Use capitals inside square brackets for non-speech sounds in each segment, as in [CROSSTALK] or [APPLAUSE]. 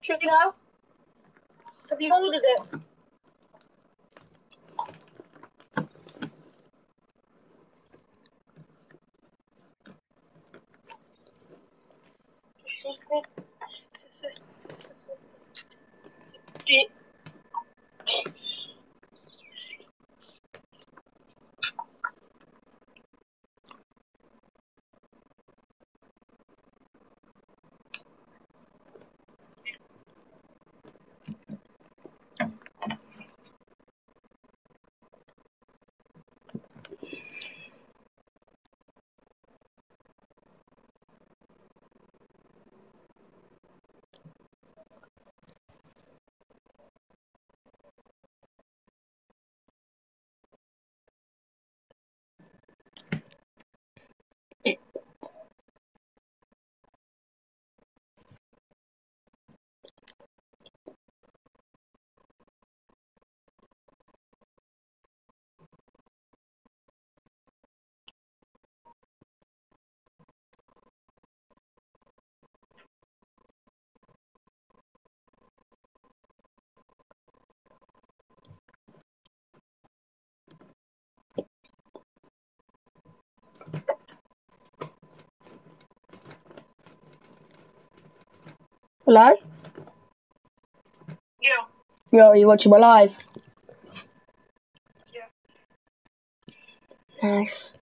Should you know? Have you ordered it? Secret. Hello? Yeah. Yo, are you watching my live? Yeah. Nice.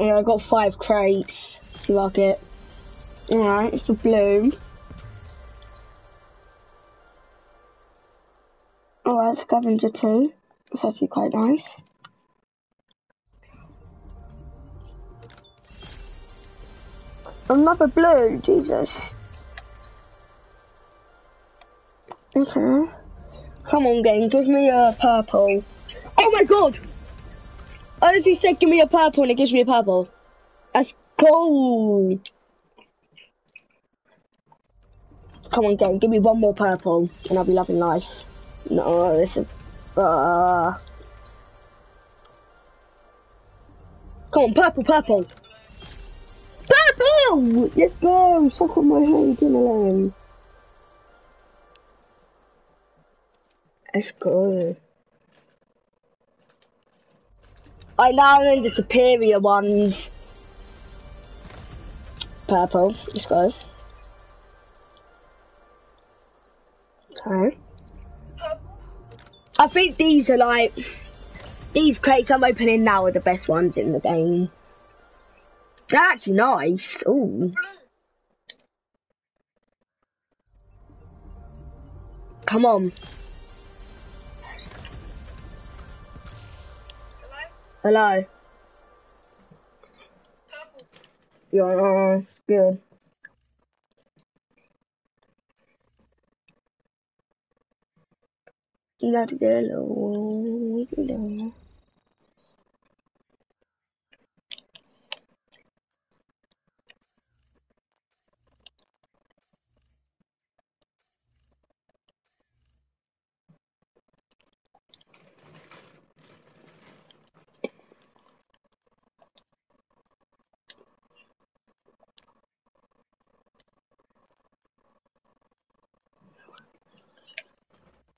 Yeah, I got five crates. See what I get. Alright, it's a bloom. Alright, scavenger two. It's actually quite nice. Another blue, Jesus. Okay. Come on, game, give me a purple. Oh my god! I literally said give me a purple and it gives me a purple. That's cool. Come on, game, give me one more purple and I'll be loving life. No, this is... Uh... Come on, purple, purple. Purple! Let's go! Suck on my head, Dylan. Let's go. I now know the superior ones. Purple, let's go. Okay. I think these are like, these crates I'm opening now are the best ones in the game. They're actually nice. Ooh. Come on. Hello? Hello. You're uh, good. Let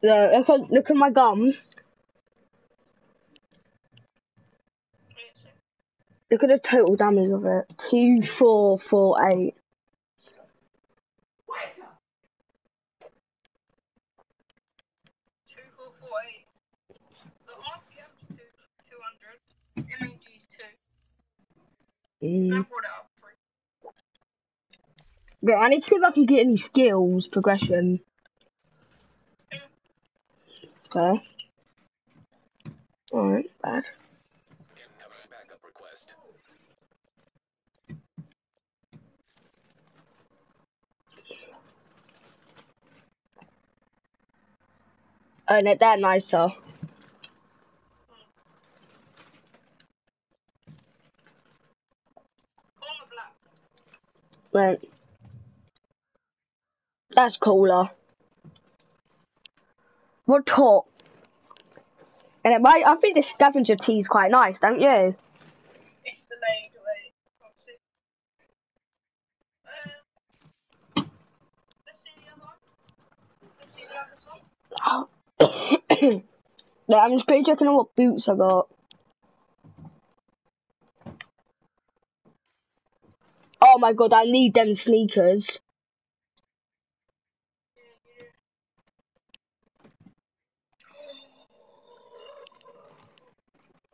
go. Look, at, look at my gum. Look at the total damage of it. Two, four, four, eight. Mm. Bro, I need to see if I can get any skills progression. Okay. Alright, bad. Oh, no, they're nicer. On the black. Right. That's cooler. What top? And it might, I think the scavenger tea is quite nice, don't you? [COUGHS] Yeah, I'm just quickly checking on what boots I got. Oh my god, I need them sneakers.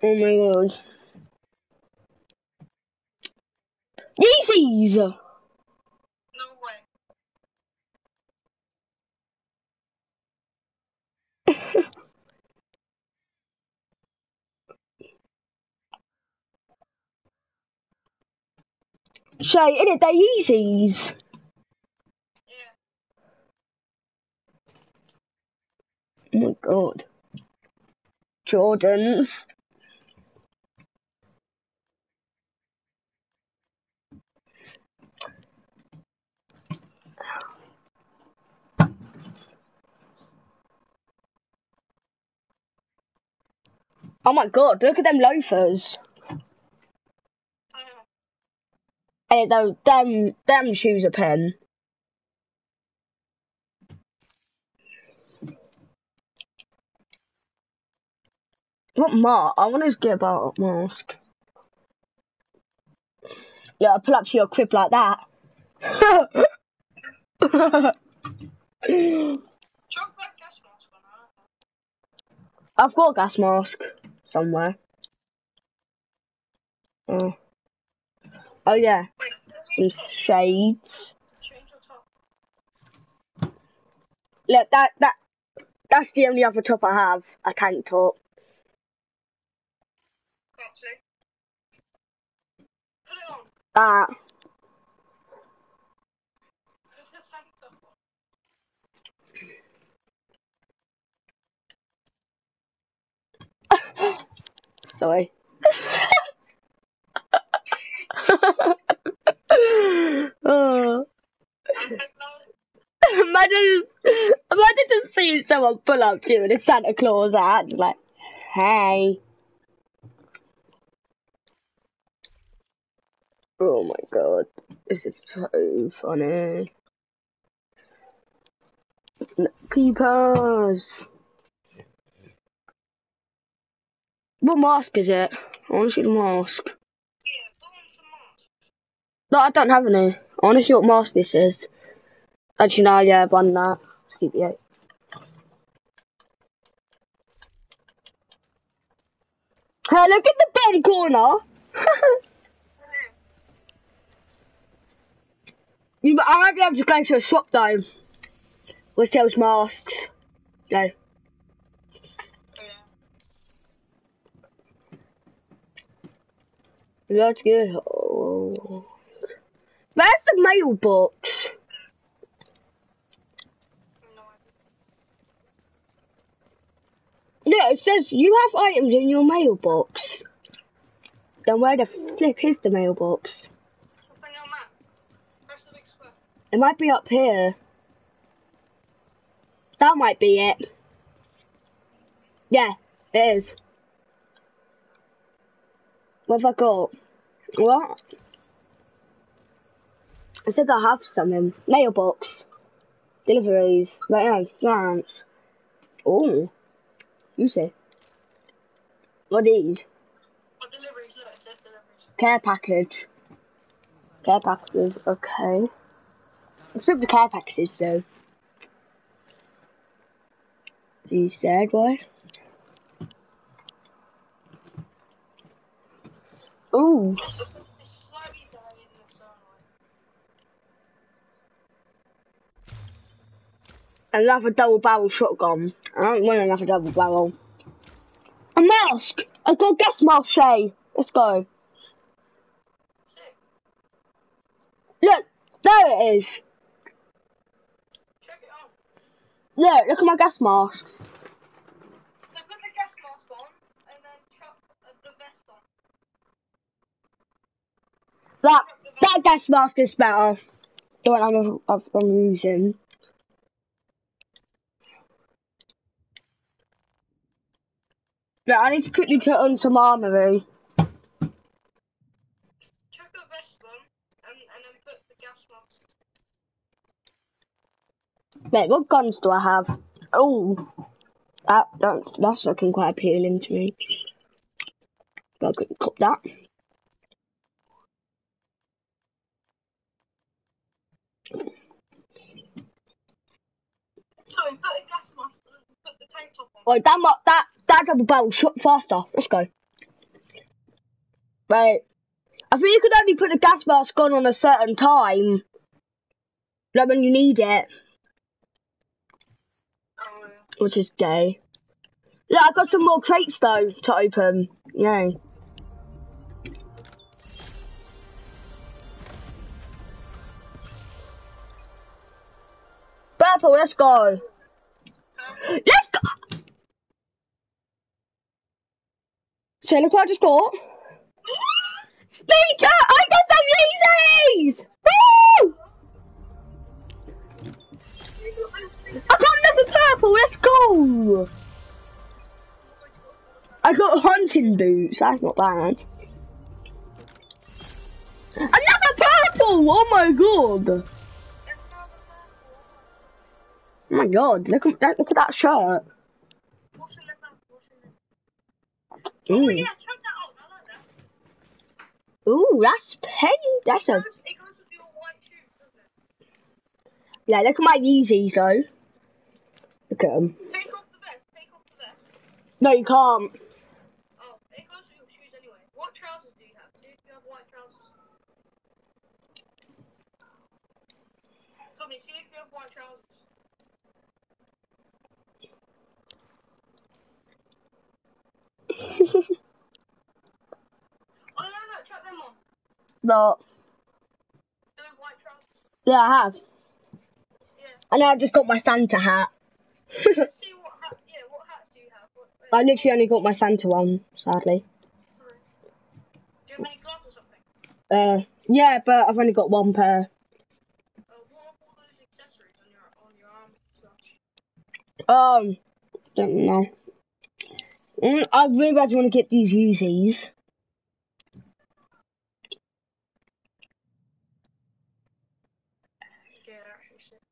Oh my god. Yeezys! No way. [LAUGHS] Shay, in it, they're Yeezys. Yeah. Oh my god. Jordans. Oh my god, look at them loafers. Hey, though, them, them shoes are pen. What mask? I want to get about a mask. Yeah, I'll pull up to your crib like that. [LAUGHS] Drop that gas mask on her. I've got a gas mask somewhere. Oh, oh yeah, some shades. change your top. Look, that that that's the only other top I have. A tank top. Can't see. Put it on. That. Put the tank top on. Sorry. [LAUGHS] oh. And Imagine, imagine just seeing someone pull up to you in a Santa Claus hat, like, hey. Oh my god, this is so funny. Keepers. What mask is it? I want to see the mask. No, I don't have any. I want to see what mask this is. Actually, no, yeah, I've won that. CB8. Hey, look at the bottom corner. [LAUGHS] you, I might be able to go to a shop though. Which sells masks. Go. Let's get. Oh. Where's the mailbox? Yeah, it says you have items in your mailbox. Then where the flip is the mailbox? It might be up here. That might be it. Yeah, it is. What have I got? What? I said I have something. Mailbox. Deliveries. Right now, grants. Oh. You say. What are these? Deliveries. Look, it says deliveries. Care package. Care packages, okay. Let's the care packages though. These dead boy. Ooh. Another double barrel shotgun. I don't want another double barrel. A mask! I've got a gas mask, Shay. Let's go. Look, there it is. Look, look at my gas masks. So put the gas mask on and then chuck uh, the vest on. That, that gas mask is better. The one I'm, I'm, I'm using. Yeah, I need to quickly put on some armory. Chuck a vest on, and, and then put the gas mask. Wait, what guns do I have? Oh, that, that that's looking quite appealing to me. Quickly clip that. So, put a gas mask on and put Wait, that that that double barrel shot faster. Let's go. Wait, I think you could only put the gas mask on on a certain time, like when you need it, which is gay. Yeah, I got some more crates though to open. Yay. Purple, let's go. Let's go. So look what I just got. Speaker, I got some Yeezys! Woo! I got another purple, let's go! I got hunting boots, that's not bad. Another purple! Oh my god! Oh my god, look at look at that shirt. What's in the bag? What's in Oh, Mm. yeah, check that out. I like that. Ooh, that's penny. That's a goes, it goes with your white shoes, doesn't it? yeah. Look at my Yeezys though. Look at them. Take off the vest. Take off the vest. No, you can't. Oh, it goes with your shoes anyway. What trousers do you have? Do you have white trousers? Tommy, see if you have white trousers. Oh, no, no, chuck them on. no. Do you have white [LAUGHS] trousers? Yeah, I have. Yeah. And I just got my Santa hat. See what hat, yeah, what hats do you have? What, I literally only got my Santa one, sadly. do you have any gloves or something? Uh, yeah, but I've only got one pair. Uh, what are all those accessories on your on your arm and such? Um, don't know. Mm, I really bad want to get these Yeezys. Yeah, actually, shit.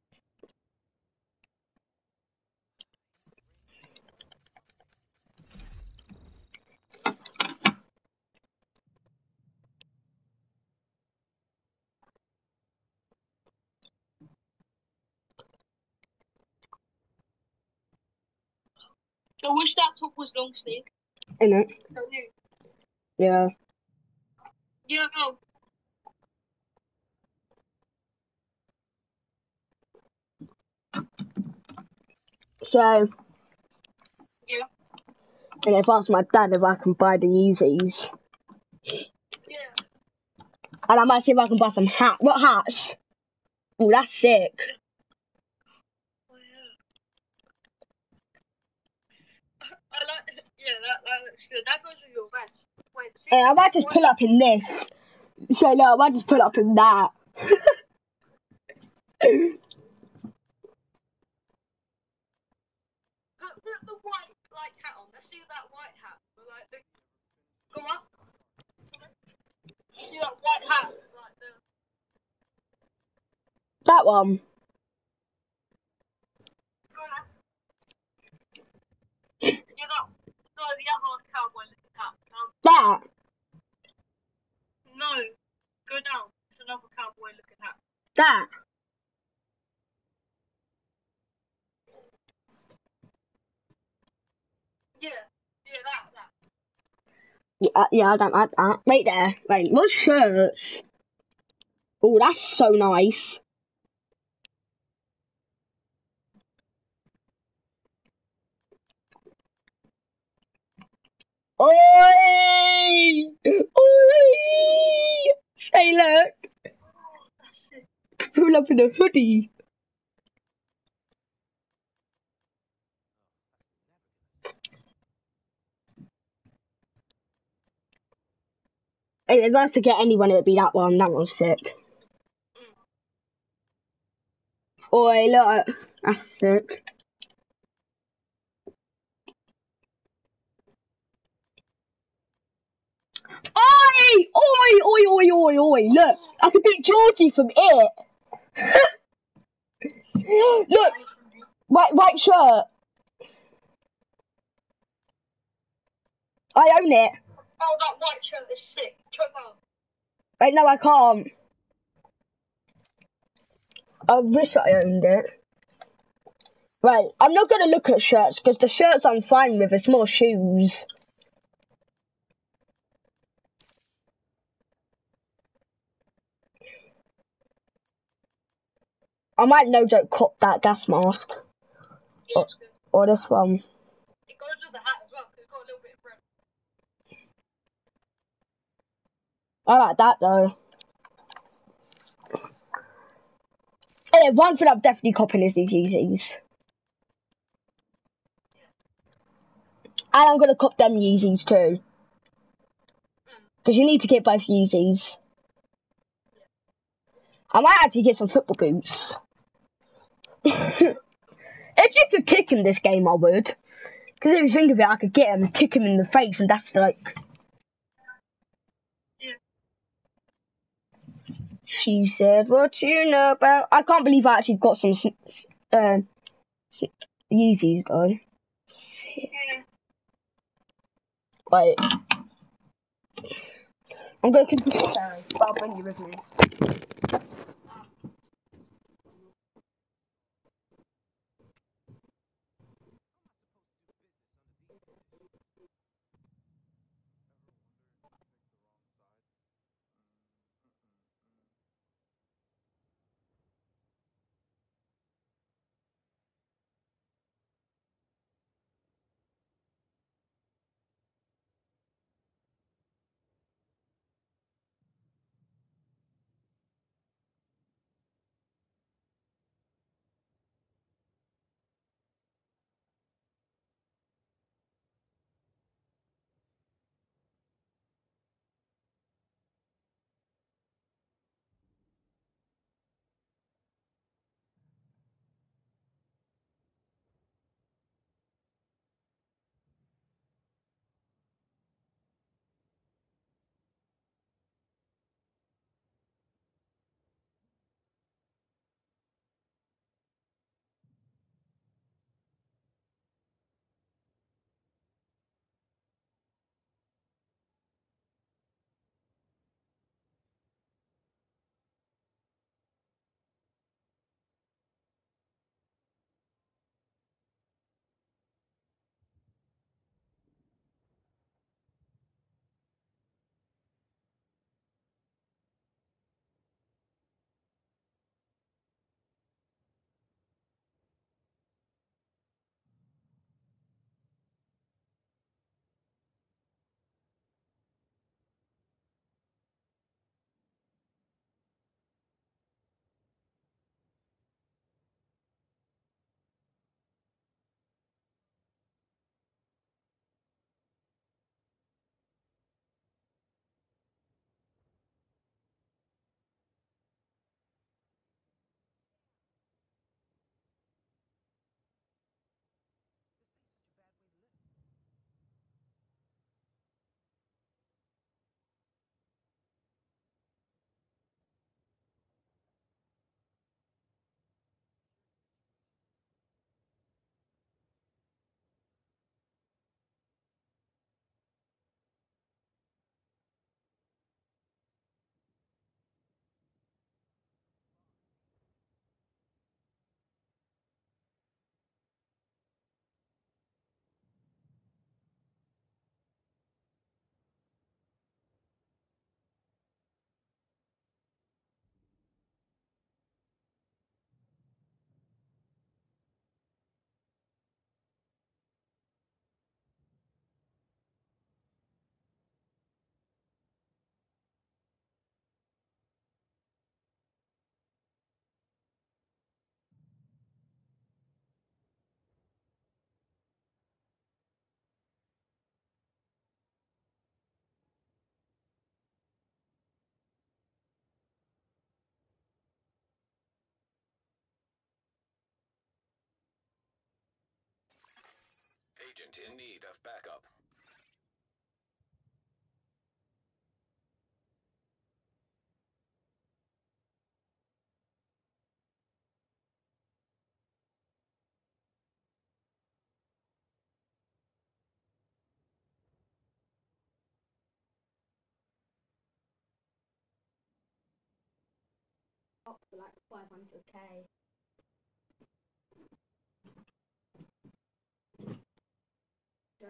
I wish that top was long sleeve. Innit? Don't you? Yeah. Yeah, oh. So, Yeah. and if I ask my dad if I can buy the Yeezys, Yeah. and I might see if I can buy some hats. What hats? Oh, that's sick. Oh, yeah. I like, yeah, Hey, I might just pull up in this. So no, I might just pull up in that. Put, the white, like, hat on. Let's see that white hat. That white hat? Like, that one. go on now. Yeah, that, no, the other cowboy looking hat. Um, That. no, go down. It's another cowboy looking hat. That. Yeah, yeah, that, that. Yeah, I don't like that. Wait there. Wait, what shirts? Oh, that's so nice. Oi! Oi! Say, look. Pull up in a hoodie. if I was to get anyone, it would be that one. That one's sick. Oi, look. That's sick. Oi! Oi! Oi! Oi! Oi! Oi! Look, I could beat Georgie from it. [LAUGHS] look, white white shirt. I own it. Oh, that white shirt is sick. Check it out. Wait, no, I can't. I wish I owned it. Right, I'm not gonna look at shirts because the shirts I'm fine with. It's more shoes. I might no joke cop that gas mask it's or this one. It goes with the hat as well, 'cause it's got a little bit of red. I like that though. And then one thing I'm definitely copping is these Yeezys. And I'm gonna cop them Yeezys too. Because you need to get both Yeezys. I might actually get some football boots. [LAUGHS] if you could kick in this game, I would. Because if you think of it, I could get him and kick him in the face, and that's like. She said, "What you know about?" I can't believe I actually got some um Yeezys though. Like, I'm gonna sorry, I'll bring you with me. Agent in need of backup. Up for like 500k. So,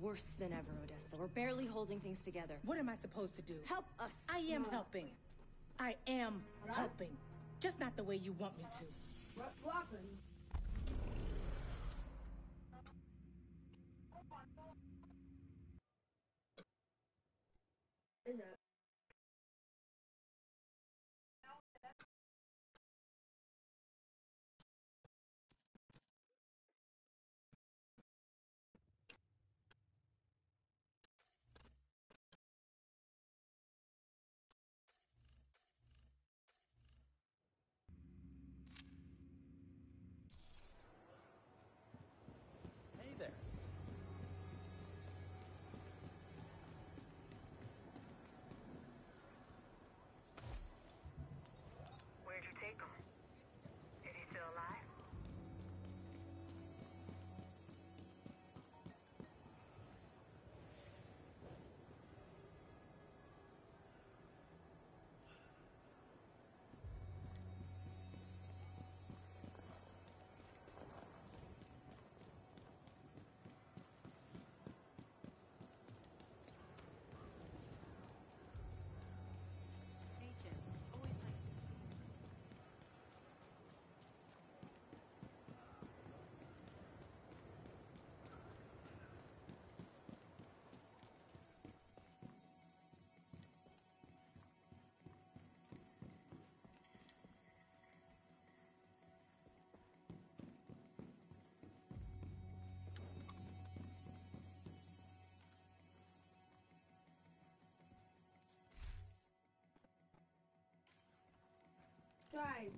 worse than ever, Odessa. We're barely holding things together. What am I supposed to do? Help us! I am helping. I am helping. Just not the way you want me to. Is it? Right.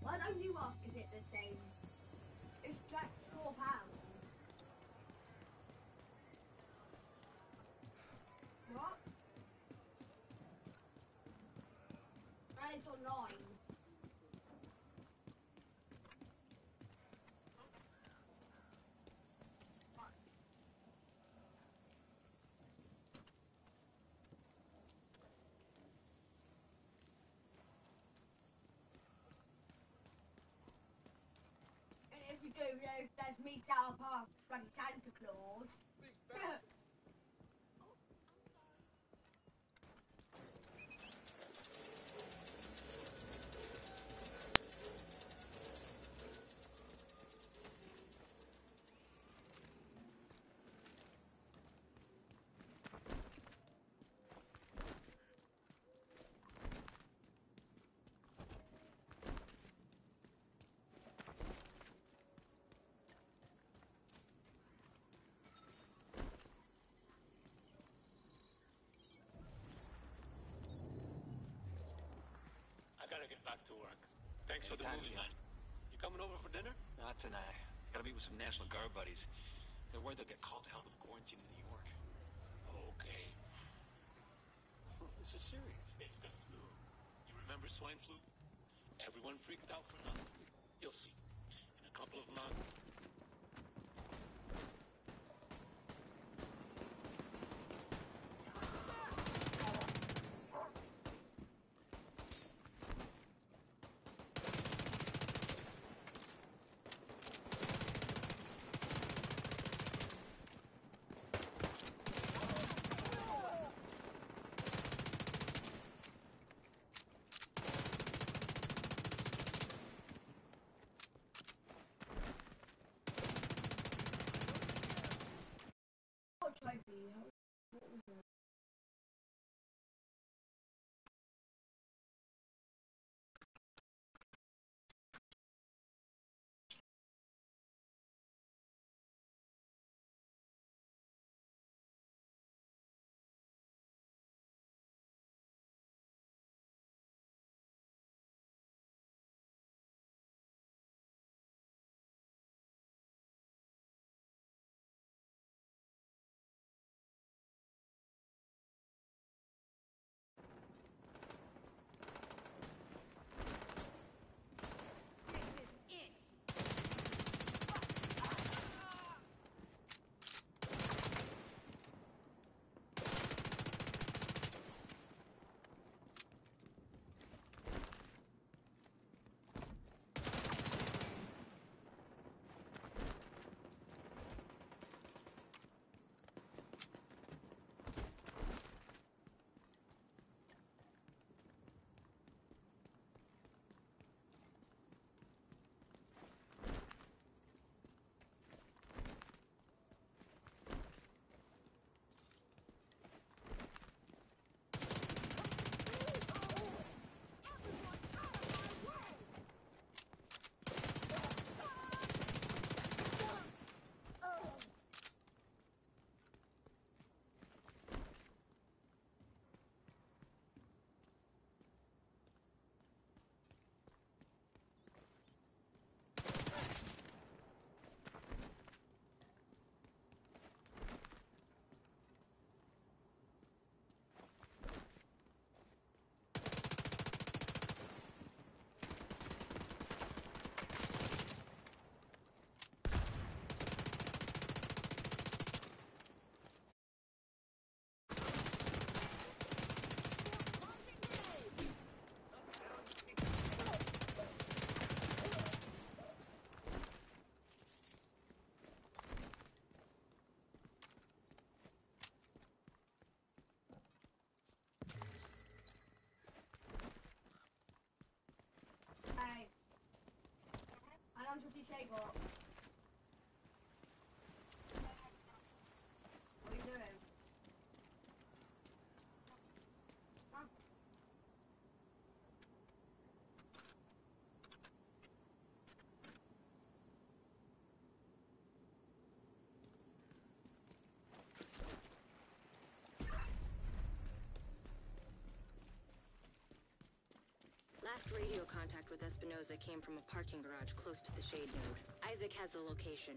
Why don't you ask is it the same? It's like four pounds. What? And it's online. If you know, there's of half Santa Claus. Back to work. Thanks for the movie, man. man. You coming over for dinner? Not tonight. Gotta meet with some National Guard buddies. They're worried they'll get called out of quarantine in New York. Okay. This is serious. It's the flu. You remember swine flu? Everyone freaked out for nothing. You'll see. In a couple of months. Hey. Am just Last radio contact with Espinoza came from a parking garage close to the shade node. ISAC has the location.